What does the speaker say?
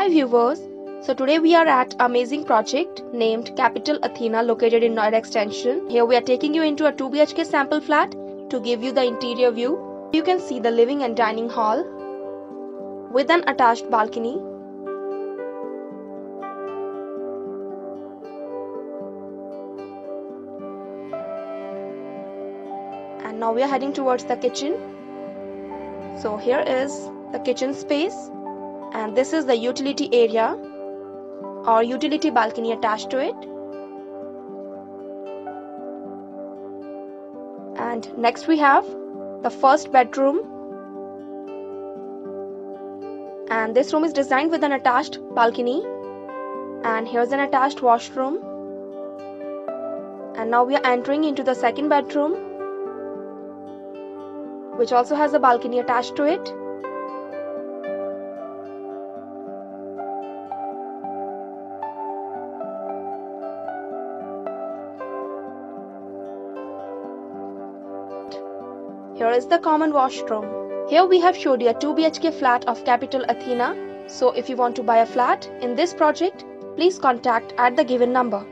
Hi viewers, so today we are at amazing project named Capital Athena located in Noida Extension. Here we are taking you into a 2 BHK sample flat to give you the interior view. You can see the living and dining hall with an attached balcony. And now we are heading towards the kitchen. So here is the kitchen space and this is the utility area or utility balcony attached to it. And next we have the first bedroom. And this room is designed with an attached balcony. And here's an attached washroom. And now we are entering into the second bedroom which also has a balcony attached to it Here is the common washroom. Here we have showed you a 2 BHK flat of Capital Athena. So if you want to buy a flat in this project, please contact at the given number.